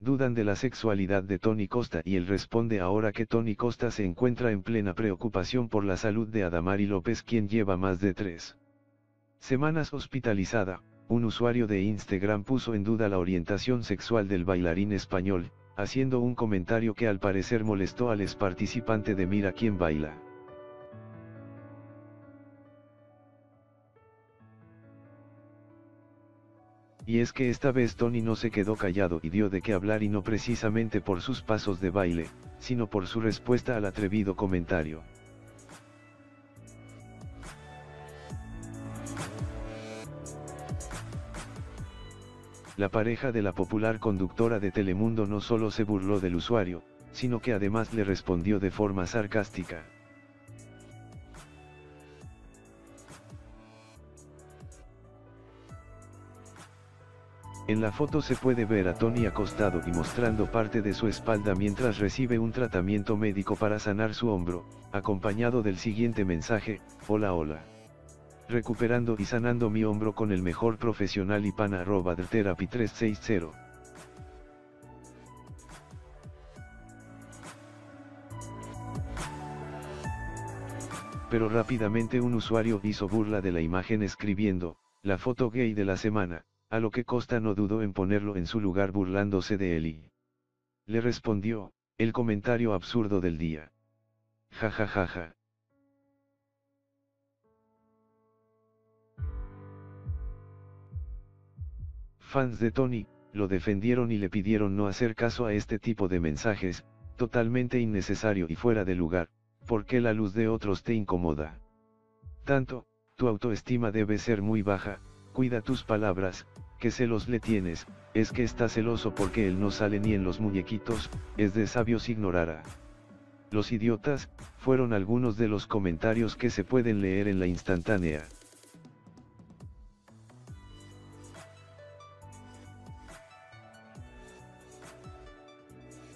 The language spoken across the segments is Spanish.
Dudan de la sexualidad de Tony Costa y él responde ahora que Tony Costa se encuentra en plena preocupación por la salud de Adamari López quien lleva más de tres semanas hospitalizada. Un usuario de Instagram puso en duda la orientación sexual del bailarín español, haciendo un comentario que al parecer molestó al ex participante de Mira quién baila. Y es que esta vez Tony no se quedó callado y dio de qué hablar y no precisamente por sus pasos de baile, sino por su respuesta al atrevido comentario. La pareja de la popular conductora de Telemundo no solo se burló del usuario, sino que además le respondió de forma sarcástica. En la foto se puede ver a Tony acostado y mostrando parte de su espalda mientras recibe un tratamiento médico para sanar su hombro, acompañado del siguiente mensaje, hola hola. Recuperando y sanando mi hombro con el mejor profesional y pana arroba therapy 360. Pero rápidamente un usuario hizo burla de la imagen escribiendo, la foto gay de la semana, a lo que Costa no dudó en ponerlo en su lugar burlándose de él y le respondió, el comentario absurdo del día. Ja ja ja ja. Fans de Tony, lo defendieron y le pidieron no hacer caso a este tipo de mensajes, totalmente innecesario y fuera de lugar, porque la luz de otros te incomoda. Tanto, tu autoestima debe ser muy baja, cuida tus palabras, que celos le tienes, es que está celoso porque él no sale ni en los muñequitos, es de sabios ignorará. Los idiotas, fueron algunos de los comentarios que se pueden leer en la instantánea.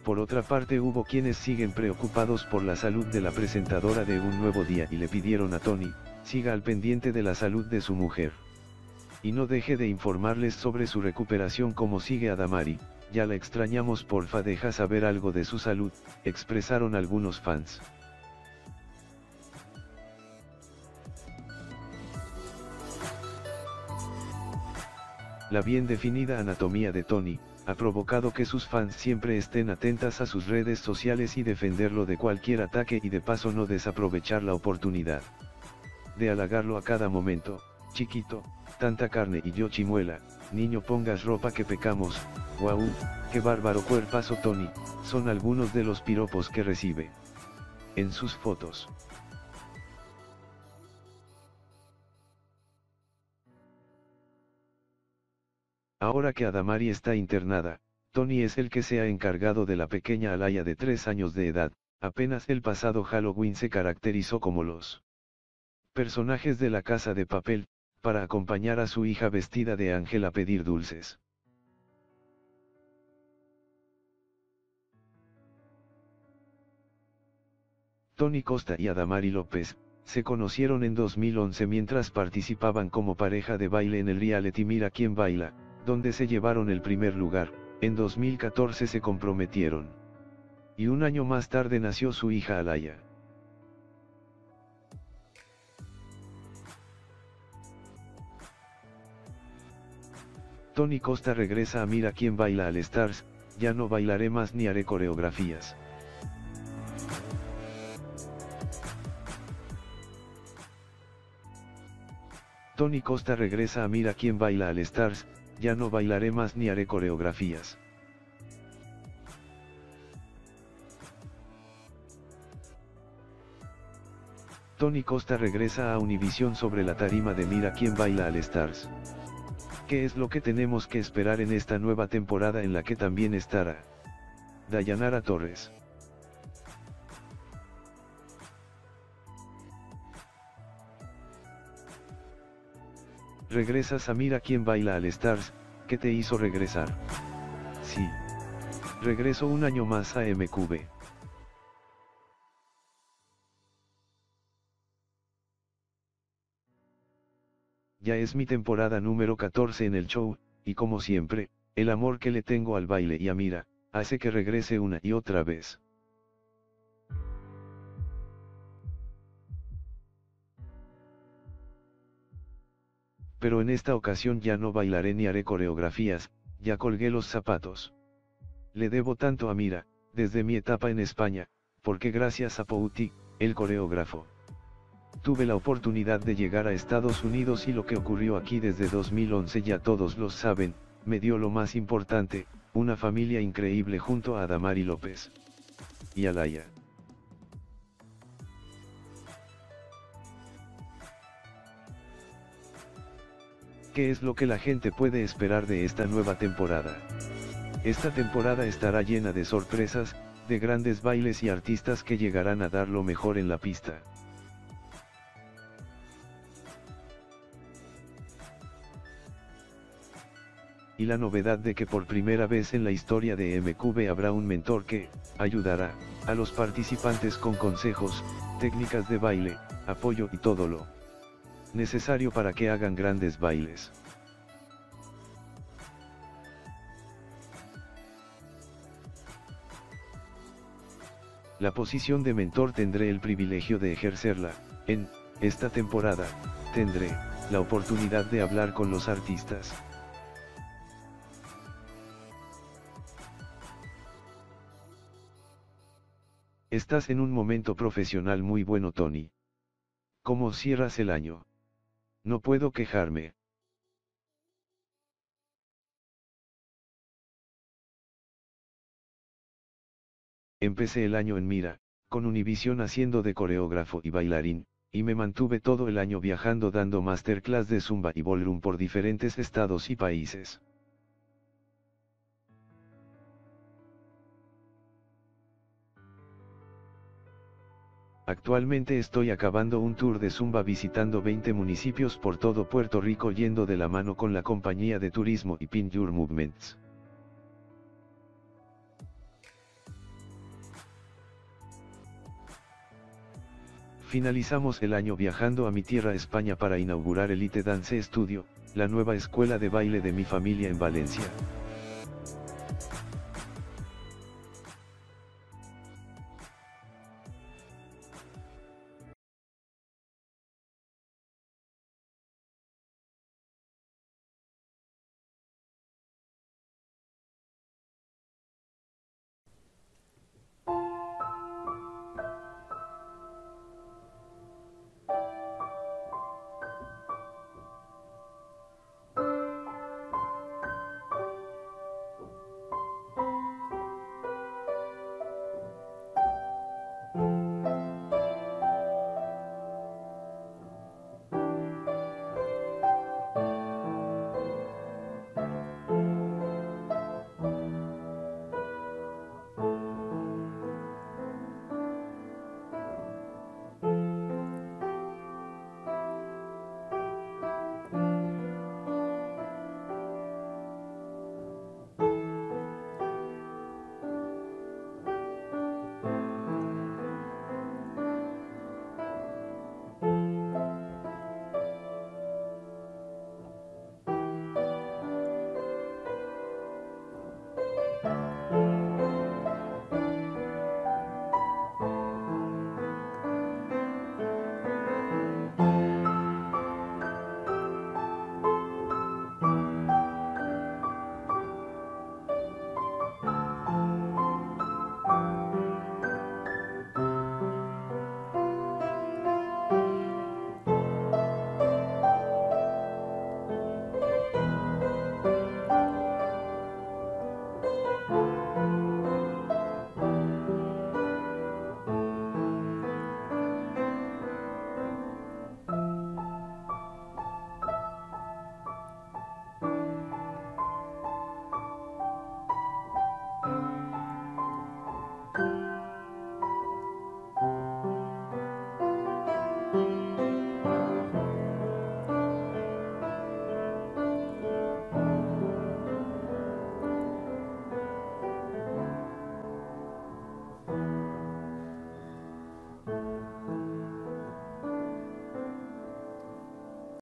Por otra parte hubo quienes siguen preocupados por la salud de la presentadora de Un Nuevo Día y le pidieron a Tony, siga al pendiente de la salud de su mujer. Y no deje de informarles sobre su recuperación como sigue Adamari, ya la extrañamos porfa deja saber algo de su salud, expresaron algunos fans. La bien definida anatomía de Tony, ha provocado que sus fans siempre estén atentas a sus redes sociales y defenderlo de cualquier ataque y de paso no desaprovechar la oportunidad de halagarlo a cada momento, chiquito, tanta carne y yo chimuela, niño pongas ropa que pecamos, guau, qué bárbaro cuerpazo Tony, son algunos de los piropos que recibe. En sus fotos. Ahora que Adamari está internada, Tony es el que se ha encargado de la pequeña Alaya de 3 años de edad, apenas el pasado Halloween se caracterizó como los personajes de la casa de papel, para acompañar a su hija vestida de ángel a pedir dulces. Tony Costa y Adamari López, se conocieron en 2011 mientras participaban como pareja de baile en el reality Mira quién baila, donde se llevaron el primer lugar, en 2014 se comprometieron. Y un año más tarde nació su hija Alaya. Tony Costa regresa a Mira quién baila al Stars, ya no bailaré más ni haré coreografías. Tony Costa regresa a Mira quién baila al Stars, ya no bailaré más ni haré coreografías. Tony Costa regresa a Univision sobre la tarima de Mira quién baila al Stars. ¿Qué es lo que tenemos que esperar en esta nueva temporada en la que también estará Dayanara Torres? Regresas a Mira quién baila al Stars, ¿qué te hizo regresar? Sí. Regreso un año más a MQB. Ya es mi temporada número 14 en el show, y como siempre, el amor que le tengo al baile y a Mira, hace que regrese una y otra vez. Pero en esta ocasión ya no bailaré ni haré coreografías, ya colgué los zapatos. Le debo tanto a Mira, desde mi etapa en España, porque gracias a Pouti, el coreógrafo, tuve la oportunidad de llegar a Estados Unidos y lo que ocurrió aquí desde 2011 ya todos lo saben, me dio lo más importante, una familia increíble junto a Adamari López. Y Alaya. ¿Qué es lo que la gente puede esperar de esta nueva temporada? Esta temporada estará llena de sorpresas, de grandes bailes y artistas que llegarán a dar lo mejor en la pista. Y la novedad de que por primera vez en la historia de MQB habrá un mentor que, ayudará, a los participantes con consejos, técnicas de baile, apoyo y todo lo necesario para que hagan grandes bailes. La posición de mentor tendré el privilegio de ejercerla, en, esta temporada, tendré, la oportunidad de hablar con los artistas. Estás en un momento profesional muy bueno Tony. ¿Cómo cierras el año? No puedo quejarme. Empecé el año en Mira, con Univision haciendo de coreógrafo y bailarín, y me mantuve todo el año viajando dando masterclass de zumba y ballroom por diferentes estados y países. Actualmente estoy acabando un tour de Zumba visitando 20 municipios por todo Puerto Rico yendo de la mano con la compañía de turismo y Pin Movements. Finalizamos el año viajando a mi tierra España para inaugurar Elite Dance Studio, la nueva escuela de baile de mi familia en Valencia.